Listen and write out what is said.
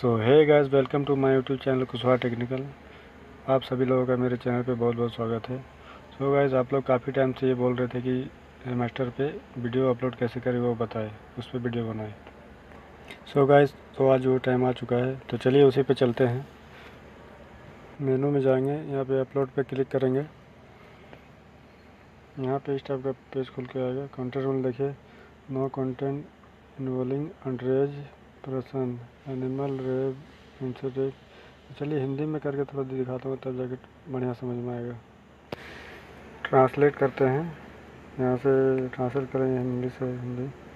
So hi guys welcome to my YouTube channel Kushwaha technical आप सभी लोगों का मेरे चैनल पे बहुत बहुत स्वागत है। सो so गाइस आप लोग काफ़ी टाइम से ये बोल रहे थे कि मास्टर पे वीडियो अपलोड कैसे करें वो बताए, उस पर वीडियो बनाए। सो so गाइस तो आज वो टाइम आ चुका है तो चलिए उसी पे चलते हैं। मेनू में जाएँगे, यहाँ पे अपलोड पे क्लिक करेंगे। यहाँ पे इस टाइप का पेज खुल के आएगा। काउंटर में देखिए। No content involving underage person animal rape incest चलिए, हिंदी में करके थोड़ा दिखाता हूँ, तब जाके बढ़िया समझ में आएगा। ट्रांसलेट करते हैं। यहाँ से ट्रांसलेट करेंगे हिंदी से, हिंदी।